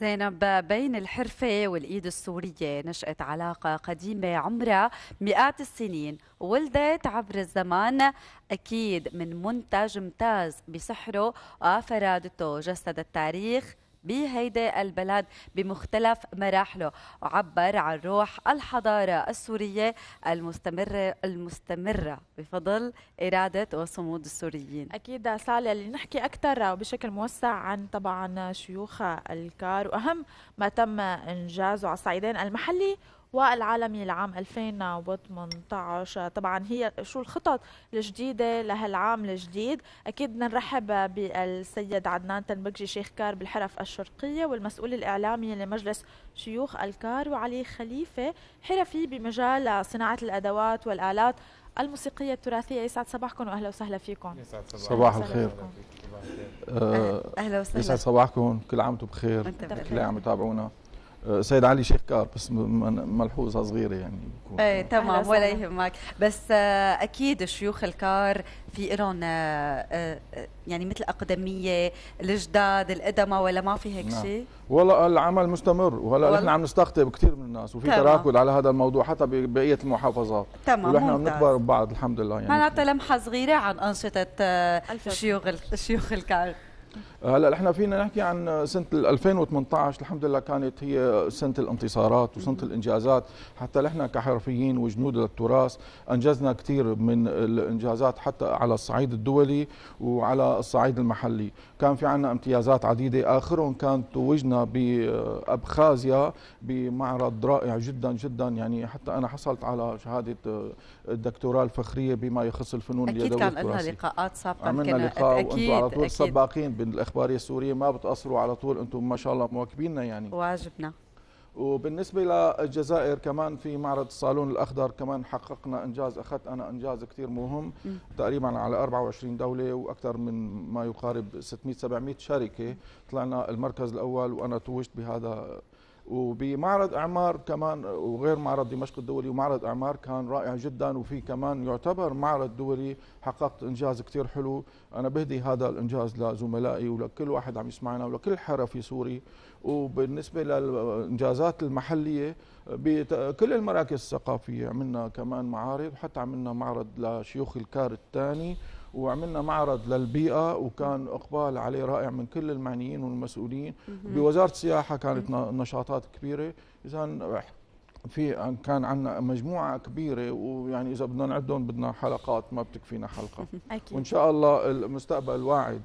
زينب بين الحرفة والإيد السورية نشأت علاقة قديمة عمرها مئات السنين ولدت عبر الزمان أكيد من منتج ممتاز بسحره وفرادته جسد التاريخ بهيدي البلد بمختلف مراحله. وعبر عن روح الحضارة السورية المستمرة المستمرة بفضل إرادة وصمود السوريين. أكيد سالي اللي نحكي أكثر وبشكل موسع عن طبعا شيوخ الكار وأهم ما تم إنجازه على الصعيدين المحلي والعالمي لعام 2018 طبعا هي شو الخطط الجديدة لهالعام الجديد؟ أكيد بدنا نرحب بالسيد عدنان تنبكجي شيخ كار بالحرف الشرقية والمسؤول الإعلامي لمجلس شيوخ الكار وعلي خليفة حرفي بمجال صناعة الأدوات والآلات الموسيقية التراثية. يسعد صباحكم وأهلا وسهلا فيكم. يسعد صباح, صباح الخير. أهلا وسهلا. يسعد صباحكم. كل عام وأنتم بخير. كل عام يتابعونا سيد علي شيخ كار بس ملحوظة صغيرة يعني إيه تمام ولا يهمك. بس آه، أكيد شيوخ الكار في لهم آه، آه، يعني مثل أقدمية الجداد القدماء ولا ما في هيك نعم. شيء؟ والله العمل مستمر وهلا نحن عم نستقطب كثير من الناس وفي تراكد على هذا الموضوع حتى ببقيه المحافظات. تمام ونحن عم نكبر ببعض الحمد لله يعني. معناتها لمحة صغيرة عن أنشطة شيوخ شيوخ الكار. هلا إحنا فينا نحكي عن سنة 2018 الحمد لله كانت هي سنة الانتصارات وسنة الإنجازات. حتى نحن كحرفيين وجنود للتراث أنجزنا كثير من الإنجازات حتى على الصعيد الدولي وعلى الصعيد المحلي. كان في عنا امتيازات عديدة. آخرهم كان توجنا بأبخازيا بمعرض رائع جدا جدا. يعني حتى أنا حصلت على شهادة الدكتوراه الفخرية بما يخص الفنون اليدوية أكيد كان لنا لقاءات سابقه عملنا لقاء وأنتم على طول سباقين بالاخباريه السورية ما بتقصروا على طول أنتم ما شاء الله مواكبيننا يعني. واجبنا. وبالنسبة للجزائر كمان في معرض الصالون الأخضر كمان حققنا إنجاز اخذت أنا إنجاز كثير مهم م. تقريبا على 24 دولة وأكثر من ما يقارب 600 700 شركة. طلعنا المركز الأول وأنا توجت بهذا وبمعرض أعمار كمان وغير معرض دمشق الدولي ومعرض أعمار كان رائع جدا وفي كمان يعتبر معرض دولي حققت إنجاز كثير حلو. أنا بهدي هذا الإنجاز لزملائي ولكل واحد عم يسمعنا ولكل حرفي سوري وبالنسبة للإنجازات المحلية بكل المراكز الثقافية عملنا كمان معارض وحتى عملنا معرض لشيوخ الكار الثاني. وعملنا معرض للبيئة وكان إقبال عليه رائع من كل المعنيين والمسؤولين. بوزارة السياحة كانت نشاطات كبيرة. إذا في كان عندنا مجموعة كبيرة ويعني إذا بدنا نعدهم بدنا حلقات ما بتكفينا حلقة. أكيد. وإن شاء الله المستقبل واعد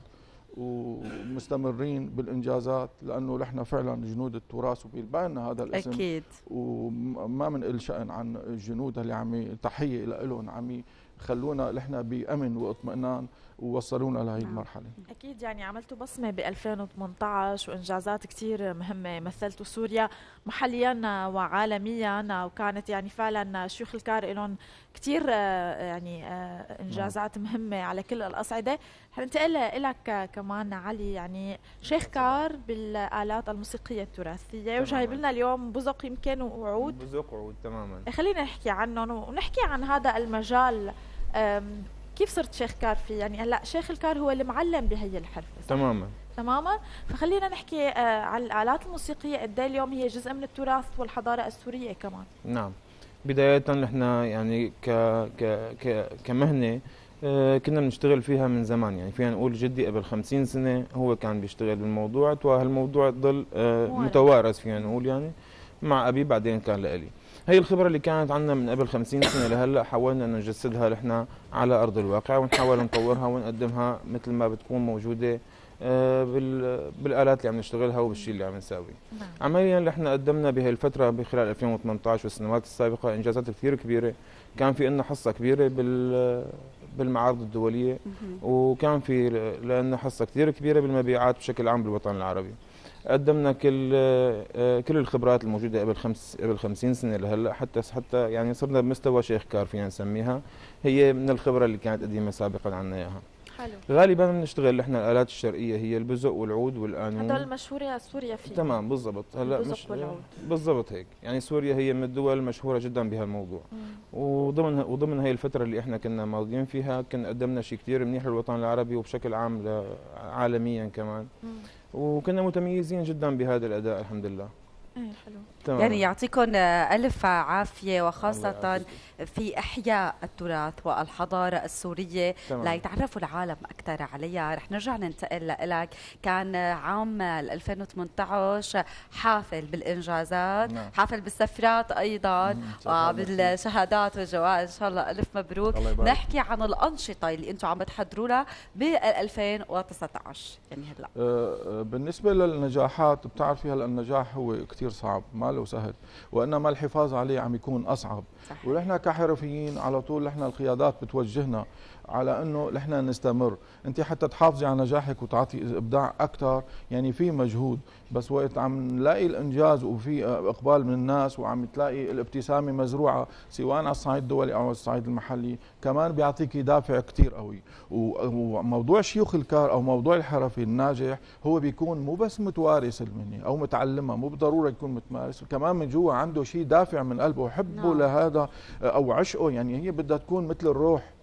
ومستمرين بالإنجازات لأنه نحن فعلا جنود التراث وبيلبقنا هذا الاسم. أكيد. وما من شأن عن الجنود اللي عم تحية لهم عم خلونا نحن بأمن واطمئنان ووصلونا لهي نعم. المرحلة. أكيد يعني عملتوا بصمة ب 2018 وإنجازات كثير مهمة. مثلتوا سوريا محليا وعالميا وكانت يعني فعلا شيوخ الكار لهم كثير آه، يعني آه، إنجازات مهمة على كل الأصعدة. حننتقل لك كمان علي يعني شيخ كار بالآلات الموسيقية التراثية. وجايب لنا اليوم بزق يمكن وعود. بزق وعود تماما. خلينا نحكي عنهم ونحكي عن هذا المجال كيف صرت شيخ كار فيه يعني هلا شيخ الكار هو اللي معلم بهي الحرفة تماما. تماما؟ فخلينا نحكي آه على الآلات الموسيقية قد إيه اليوم هي جزء من التراث والحضارة السورية كمان. نعم. بداية نحن يعني ك ك ك كمهنة آه كنا بنشتغل فيها من زمان. يعني فينا نقول جدي قبل 50 سنة هو كان بيشتغل بالموضوع وهالموضوع ضل آه متوارث فينا نقول يعني مع أبي بعدين كان لإلي. هي الخبرة اللي كانت عندنا من قبل 50 سنة لهلأ حاولنا ان نجسدها نحن على أرض الواقع ونحاول نطورها ونقدمها مثل ما بتكون موجودة آه، بالآلات اللي عم نشتغلها وبالشيء اللي عم نساويه. نعم. عمليا نحن قدمنا بهي الفترة بخلال 2018 والسنوات السابقة إنجازات كثير كبيرة، كان في لنا حصة كبيرة بال بالمعارض الدولية وكان في لنا حصة كثير كبيرة بالمبيعات بشكل عام بالوطن العربي. قدمنا كل آه، كل الخبرات الموجودة قبل خمس قبل 50 سنة لهلأ. حتى حتى يعني صرنا بمستوى شيخ كار فينا نسميها. هي من الخبرة اللي كانت قديمة سابقا عنا إياها. حلو. غالبا بنشتغل إحنا الآلات الشرقية هي البزق والعود والقانون هدول مشهوره سوريا فيه تمام بالضبط. هلأ البزق مش والعود. بالضبط هيك. يعني سوريا هي من الدول المشهورة جدا بهالموضوع. وضمن وضمن هي الفترة اللي إحنا كنا ماضيين فيها كنا قدمنا شيء كثير منيح للوطن العربي وبشكل عام عالميا كمان. مم. وكنا متميزين جدا بهذا الأداء الحمد لله. إيه حلو. تمام. يعني يعطيكم ألف عافية الله وخاصة يعافيك. في إحياء التراث والحضارة السورية. تمام. ليتعرفوا العالم أكثر عليها. رح نرجع ننتقل لك كان عام 2018 حافل بالإنجازات نعم. حافل بالسفرات أيضا. وبالشهادات والجوائز. إن شاء الله ألف مبروك. الله. نحكي عن الأنشطة اللي أنتم عم بتحضروا لها بال 2019 يعني هلأ. آه، بالنسبة للنجاحات بتعرفي هلأ النجاح هو كتير صعب ما له سهل وإنما الحفاظ عليه عم يكون أصعب. صح. ونحن كحرفيين على طول نحن القيادات بتوجهنا على انه نحن نستمر. انت حتى تحافظي على نجاحك وتعطي ابداع أكثر يعني في مجهود. بس وقت عم نلاقي الانجاز وفي اقبال من الناس وعم تلاقي الابتسامة مزروعة سواء على الصعيد الدولي أو على الصعيد المحلي كمان بيعطيكي دافع كثير قوي. وموضوع شيوخ الكار أو موضوع الحرفي الناجح هو بيكون مو بس متوارث المهنة أو متعلمها مو بالضرورة يكون متمارس. كمان من جوا عنده شيء دافع من قلبه حبه نعم. لهذا أو عشقه. يعني هي بدها تكون مثل الروح.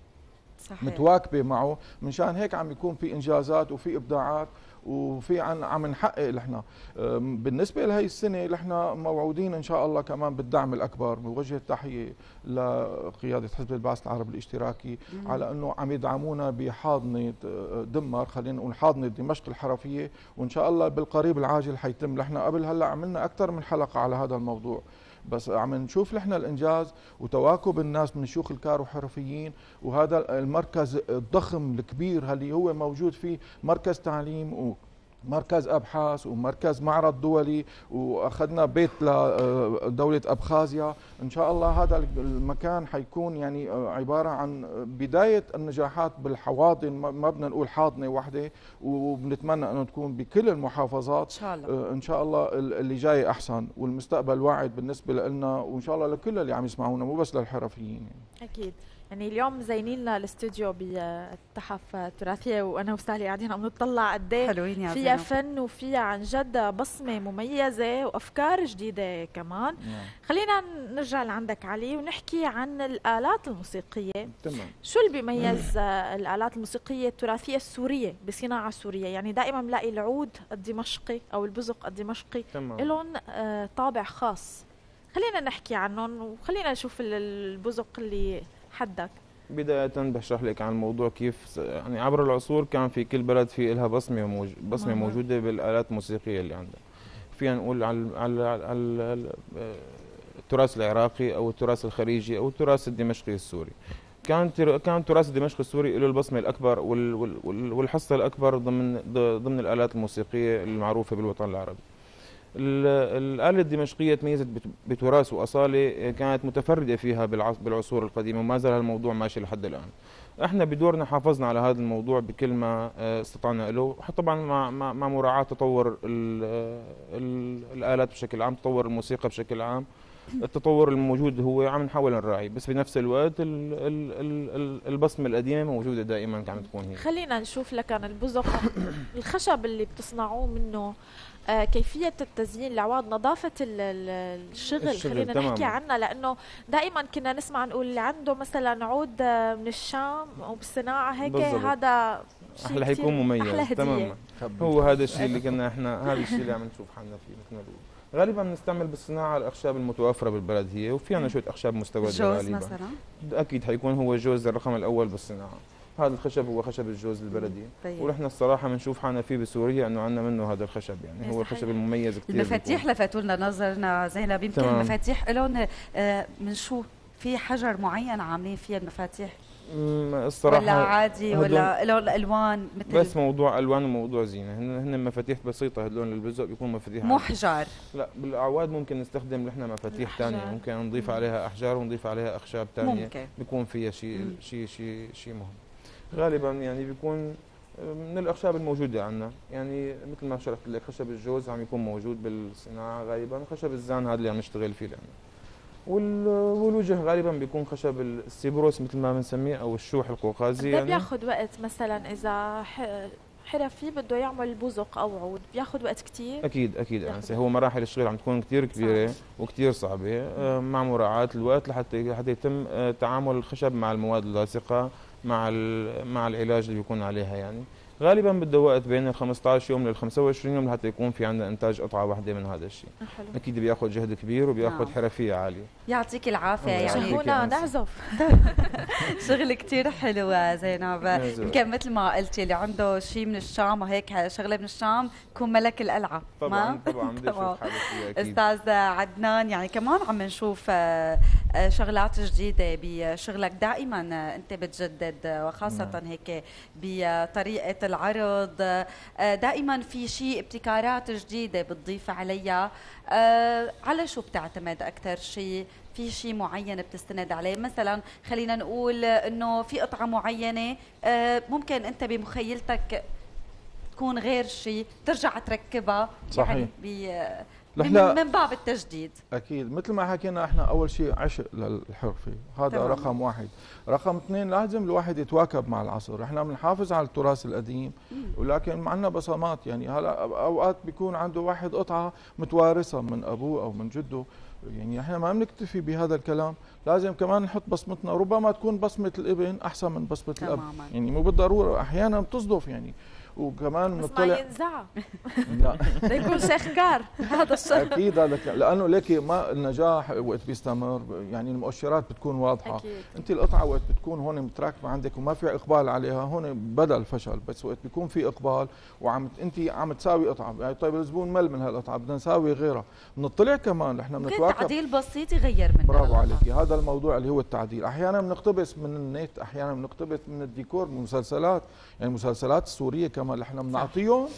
صحيح. متواكبة معه منشان هيك عم يكون في إنجازات وفي إبداعات وفي عن عم نحقق نحن. بالنسبة لهي السنة نحن موعودين إن شاء الله كمان بالدعم الأكبر بوجه التحيه لقيادة حزب البعث العربي الاشتراكي مم. على إنه عم يدعمونا بحاضنة أه، دمر خلينا نقول حاضنة دمشق الحرفية وإن شاء الله بالقريب العاجل حيتم. نحن قبل هلأ عملنا أكثر من حلقة على هذا الموضوع. بس عم نشوف نحن الإنجاز وتواكب الناس من شيوخ الكار وحرفيين وهذا المركز الضخم الكبير اللي هو موجود فيه مركز تعليم مركز أبحاث ومركز معرض دولي وأخذنا بيت لدوله أبخازيا. إن شاء الله هذا المكان حيكون يعني عبارة عن بداية النجاحات بالحواضن. ما ما بدنا نقول حاضنة واحدة وبنتمنى إنه تكون بكل المحافظات. إن شاء الله. آه، إن شاء الله ال- اللي جاي أحسن والمستقبل واعد بالنسبة لنا وإن شاء الله لكل اللي عم يسمعونا مو بس للحرفيين. يعني. أكيد. يعني اليوم مزينين لنا الاستوديو بالتحف التراثية وأنا وسالي قاعدين عم نطلع قد إيه حلوين يا فيها. فن وفيها عن جد بصمة مميزة وأفكار جديدة كمان. خلينا نرجع لعندك علي ونحكي عن الآلات الموسيقية. تمام. شو اللي بيميز الآلات الموسيقية التراثية السورية بالصناعه السوريه يعني دائما بنلاقي العود الدمشقي أو البزق الدمشقي تمام. لهم آه، طابع خاص. خلينا نحكي عنهم وخلينا نشوف ال- البزق اللي حدك بداية بشرح لك عن الموضوع كيف يعني عبر العصور كان في كل بلد في لها بصمة موج... بصمة. موجودة بالآلات الموسيقية اللي عندها فينا نقول على على على التراث العراقي أو التراث الخليجي أو التراث الدمشقي السوري كان. كان التراث الدمشقي السوري له البصمة الأكبر وال... وال... وال- والحصة الأكبر ضمن ضمن الآلات الموسيقية المعروفة بالوطن العربي ال- الآلة الدمشقية تميزت بت- بتراث وأصالة كانت متفردة فيها بالعص- بالعصور القديمة وما زال الموضوع ماشي لحد الآن. إحنا بدورنا حافظنا على هذا الموضوع بكل ما آه، استطعنا له. طبعا مع مراعاة تطور ال الآلات بشكل عام تطور الموسيقى بشكل عام. التطور الموجود هو عم نحاول نراعي بس بنفس الوقت ال ال ال ال البصمة القديمة موجودة دائما عم تكون هي. خلينا نشوف لك عن البزق الخشب اللي بتصنعوه منه آه، كيفية التزيين العواد نظافة ال- ال- الشغل, الشغل، خلينا تماماً. نحكي عنها لأنه دائما كنا نسمع نقول اللي عنده مثلا عود آه، من الشام أو بالصناعة هيك بالضبط. هذا كتير- حيكون مميز أحلى تماما. هو هذا الشيء اللي كنا إحنا هذا الشيء اللي عم نشوف حالنا فيه مثل ما بقول غالبا بنستعمل بالصناعة الأخشاب المتوفرة بالبلد هي وفي عندنا شوية أخشاب مستوردة غالبا. مثلا؟ أكيد حيكون هو الجوز الرقم الأول بالصناعة. هذا الخشب هو خشب الجوز البلدي. طيب. ونحن الصراحة بنشوف حالنا فيه بسوريا إنه عندنا منه هذا الخشب يعني. هو. الخشب المميز كثير المفاتيح لفتوا لنا نظرنا زينب يمكن. المفاتيح لهم آه، من شو في حجر معين عاملين فيها المفاتيح. الصراحة ولا عادي ولا لهم الوان مثل بس موضوع ألوان وموضوع زينة هن هن مفاتيح بسيطة هدول البزق بيكون مفاتيح مو. حجار لا بالأعواد ممكن نستخدم نحن مفاتيح. ثانية ممكن نضيف عليها أحجار ونضيف عليها أخشاب ثانية بيكون فيها شيء. شيء شيء شيء مهم غالبا يعني بيكون من الأخشاب الموجودة عندنا يعني مثل ما شرحت لك خشب الجوز عم يكون موجود بالصناعة غالبا خشب الزان هذا اللي عم نشتغل فيه لأنه. والوجه غالبا بيكون خشب السيبروس مثل ما بنسميه أو الشوح القوقازي يعني. بياخذ وقت مثلا إذا حرفي بده يعمل بزق أو عود بياخذ وقت كثير أكيد أكيد. يعني هو مراحل الشغل عم تكون كثير كبيرة وكثير صعبة. آه، مع مراعاة الوقت لحتى حتى يتم آه، تعامل الخشب مع المواد اللاصقة مع مع العلاج اللي بيكون عليها يعني. غالبا بده وقت بين ال 15 يوم لل 25 يوم لحتى يكون في عندنا إنتاج قطعة واحدة من هذا الشيء. حلو. أكيد بياخذ جهد كبير وبياخذ نعم. حرفية عالية. يعطيك العافية يعني. هنا نعزف. شغل كثير حلو زينب. يمكن مثل ما قلتي اللي عنده شيء من الشام وهيك شغلة من الشام يكون ملك القلعه طبعا طبعا. طبعا. أستاذ عدنان يعني كمان عم نشوف آه، آه، شغلات جديدة بشغلك. دائما أنت بتجدد وخاصة نعم. هيك بطريقة العرض. آه، دائما في شيء ابتكارات جديدة بتضيف عليها. آه، على شو بتعتمد أكثر شيء؟ في شيء معين بتستند عليه؟ مثلا خلينا نقول إنه في قطعة معينة آه، ممكن أنت بمخيلتك تكون غير شيء ترجع تركبها. صحيح. يعني من, من باب التجديد. أكيد مثل ما حكينا إحنا أول شيء عشق للحرفة. هذا تمام. رقم واحد. رقم اثنين لازم الواحد يتواكب مع العصر. إحنا بنحافظ على التراث القديم ولكن معنا بصمات. يعني هلا أوقات بيكون عنده واحد قطعة متوارثة من أبوه أو من جده. يعني إحنا ما بنكتفي بهذا الكلام. لازم كمان نحط بصمتنا. ربما تكون بصمة الإبن أحسن من بصمة الأب. يعني مو بالضرورة أحيانا بتصدف يعني. وكمان بس ما ينزع لا. يكون شيخ كار هذا الشيء أكيد هذا لأنه ليك ما النجاح وقت بيستمر يعني المؤشرات بتكون واضحة. أكيد. انت القطعة وقت بتكون هون متراكمة عندك وما في إقبال عليها هون بدا الفشل بس وقت بيكون في إقبال وعم انت عم تساوي قطعة. يعني طيب الزبون مل من هالقطعة بدنا نساوي غيرها. بنطلع كمان نحن بنتواكب تعديل بسيط يغير من برافو عليك هذا الموضوع اللي هو التعديل. أحيانا بنقتبس من النت أحيانا بنقتبس من الديكور من المسلسلات. يعني المسلسلات السورية كمان اللي إحنا بنعطيهم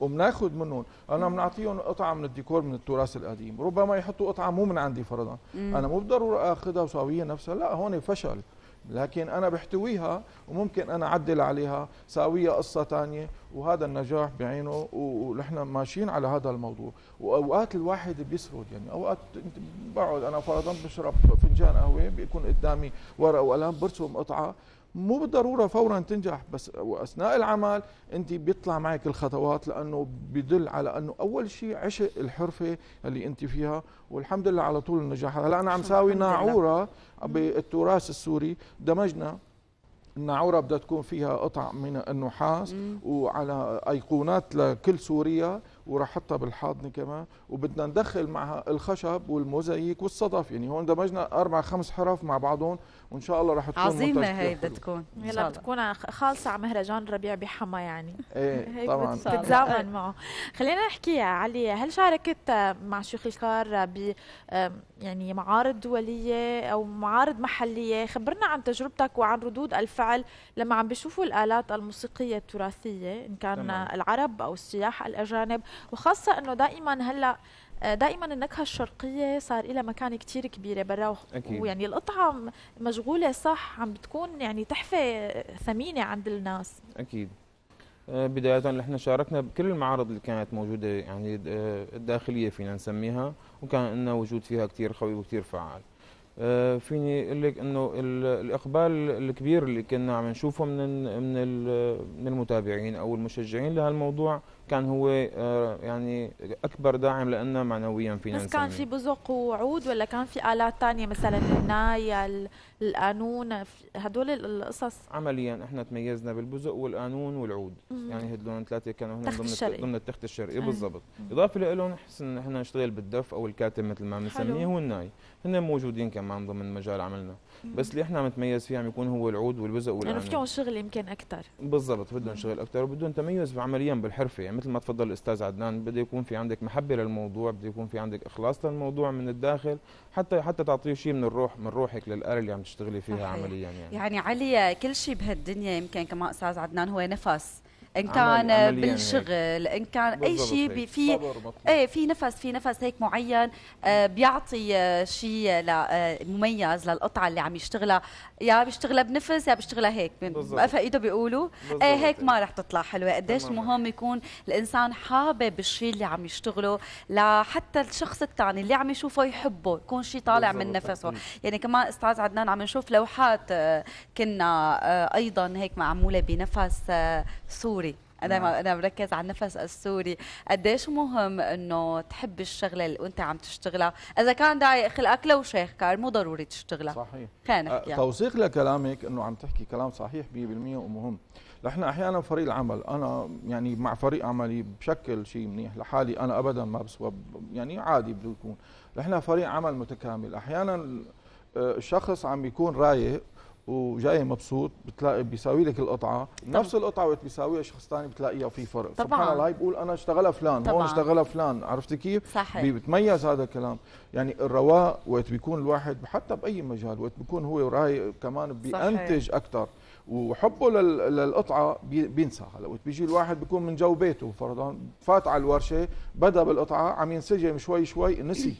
وبناخذ منهم. أنا بنعطيهم قطعة من الديكور من التراث القديم. ربما يحطوا قطعة مو من عندي فرضا. أنا مو بالضروره أخذها وساويها نفسها. لا هون فشل. لكن أنا بحتويها وممكن أنا أعدل عليها ساويها قصة ثانية وهذا النجاح بعينه ونحن ماشيين على هذا الموضوع. وأوقات الواحد بيسرد يعني. أوقات بقعد أنا فرضا بشرب فنجان قهوة بيكون قدامي ورقة وقلم برسم قطعة. مو بالضرورة فورا تنجح بس وأثناء العمل أنت بيطلع معك الخطوات لأنه بيدل على أنه أول شيء عشق الحرفة اللي أنت فيها والحمد لله على طول النجاح. هلأ أنا عم ساوي ناعورة بالتراث السوري دمجنا. الناعورة بدها تكون فيها قطع من النحاس وعلى أيقونات لكل سوريا وراح احطها بالحاضنه كمان وبدنا ندخل معها الخشب والموزاييك والصدف. يعني هون دمجنا أربع خمس حرف مع بعضهم وإن شاء الله رح تكون عظيمة هي بدها تكون يلا بتكون خالصة على مهرجان ربيع بحما يعني. إيه طبعا. بتتزامن معه. خلينا نحكي يا علي هل شاركت مع شيوخ الكار ب يعني معارض دولية أو معارض محلية خبرنا عن تجربتك وعن ردود الفعل لما عم بيشوفوا الآلات الموسيقية التراثية إن كان تمام. العرب أو السياح الأجانب وخاصة إنه دائما هلأ آه، دائما النكهة الشرقية صار لها مكانه كثير كبيرة برا ويعني القطعه مشغولة صح عم بتكون يعني تحفة ثمينة عند الناس. أكيد. آه، بداية نحن شاركنا بكل المعارض اللي كانت موجودة يعني آه، الداخلية فينا نسميها وكان لنا وجود فيها كثير قوي وكثير فعال. فيني أقول لك إنه الإقبال الكبير اللي كنا عم نشوفه من من من المتابعين أو المشجعين لهالموضوع كان هو آه، يعني أكبر داعم لنا معنويا فينا بس كان في بزق وعود ولا كان في آلات ثانية مثلا الناي القانون هدول القصص؟ عمليا إحنا تميزنا بالبزق والقانون والعود. مم. يعني هدول الثلاثة كانوا هن ضمن ضمن التخت الشرقي بالضبط. إضافة لهم حسن إن إحنا نشتغل بالدف أو الكاتب مثل ما بنسميه هو الناي. هن موجودين كمان ضمن مجال عملنا. بس اللي إحنا متميز فيه عم يكون هو العود والبزق والقانون. يعني فيهم شغل يمكن أكثر بالضبط بدهم شغل أكثر وبدهم تميز عمليا بالحرفة. يعني مثل ما تفضل الاستاذ عدنان بده يكون في عندك محبة للموضوع بده يكون في عندك إخلاص للموضوع من الداخل حتى حتى تعطيه شيء من الروح من روحك للآلة اللي عم تشتغلي فيها صحيح. عمليا يعني يعني علي كل شيء بهالدنيا يمكن كما أستاذ عدنان هو نفس إن كان بالشغل إن كان أي شيء في. إيه في نفس في نفس هيك معين آه، بيعطي آه، شيء آه، مميز للقطعة اللي عم يشتغلها يا بيشتغلها بنفس يا بيشتغلها هيك. بقفا ايده بيقولوا إيه هيك. ما رح تطلع حلوة قديش. مهم يكون الإنسان حابب الشيء اللي عم يشتغله لحتى الشخص الثاني اللي عم يشوفه يحبه يكون شيء طالع من نفسه. يعني كمان أستاذ عدنان عم نشوف لوحات كنا أيضا هيك معمولة بنفس سوري أنا نعم. أنا بركز على النفس السوري. قديش مهم إنه تحب الشغلة اللي وانت عم تشتغلها؟ إذا كان داعي خلقك لو شيخ كار مو ضروري تشتغلها. صحيح. خلينا أه، نحكي يعني. توثيق لكلامك إنه عم تحكي كلام صحيح 100% ومهم. نحن أحيانا فريق العمل أنا يعني مع فريق عملي بشكل شيء منيح لحالي أنا ابدا ما بسوى يعني عادي بده يكون. نحن فريق عمل متكامل. أحيانا آه، الشخص عم بيكون رايق وجاي مبسوط بتلاقي بيساوي لك القطعة. نفس القطعة وقت بيساويها شخص ثاني بتلاقيها في فرق. طبعاً. سبحان الله هي بقول أنا اشتغلها فلان طبعاً. هون اشتغلها فلان. عرفتي كيف؟ صحيح. بيتميز هذا الكلام. يعني الرواق وقت بيكون الواحد حتى بأي مجال وقت بيكون هو رايق كمان بينتج أكثر وحبه لل- للقطعة بي- بينسى هلا. وقت بيجي الواحد بيكون من جو بيته فرضا فات على الورشة بدأ بالقطعة عم ينسجم شوي شوي نسي.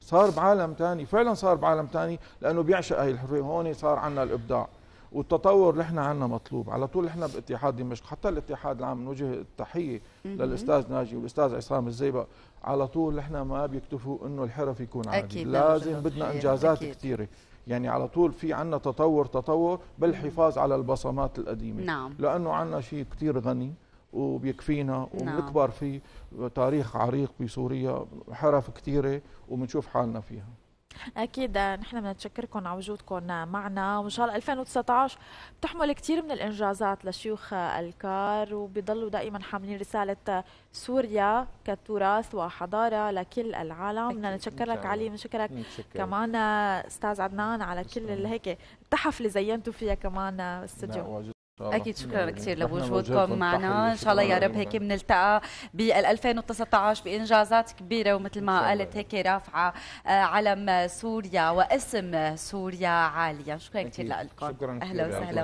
صار بعالم تاني فعلا صار بعالم تاني لأنه بيعشق هاي الحرية. هون صار عنا الإبداع. والتطور اللي إحنا عنا مطلوب. على طول إحنا باتحاد دمشق حتى الاتحاد العام نوجه التحية للأستاذ ناجي والأستاذ عصام الزيبق. على طول إحنا ما بيكتفوا إنه الحرف يكون عادي أكيد، لازم بدنا إنجازات أكيد. كثيرة. يعني على طول في عنا تطور تطور بالحفاظ على البصمات القديمة. نعم. لأنه عنا شيء كثير غني. وبيكفينا نعم. وبنكبر فيه تاريخ عريق بسوريا حرف كثيره وبنشوف حالنا فيها أكيد نحن بنتشكركم على وجودكم معنا وإن شاء الله 2019 بتحمل كثير من الإنجازات لشيوخ الكار وبيضلوا دائما حاملين رسالة سوريا كتراث وحضارة لكل العالم بدنا أكيد. نتشكر إن شاء لك الله. علي بنشكرك. كمان أستاذ عدنان على كل هيك التحف اللي زينتوا فيها كمان لا، الله. أكيد شكرا نحن كثير لوجودكم معنا. إن شاء الله يا رب هيك. بنلتقى بال 2019 بإنجازات كبيرة ومثل ما. قالت هيك رافعة آه، علم سوريا واسم سوريا عاليا شكرا كثير. لكم شكراً أهلا. وسهلا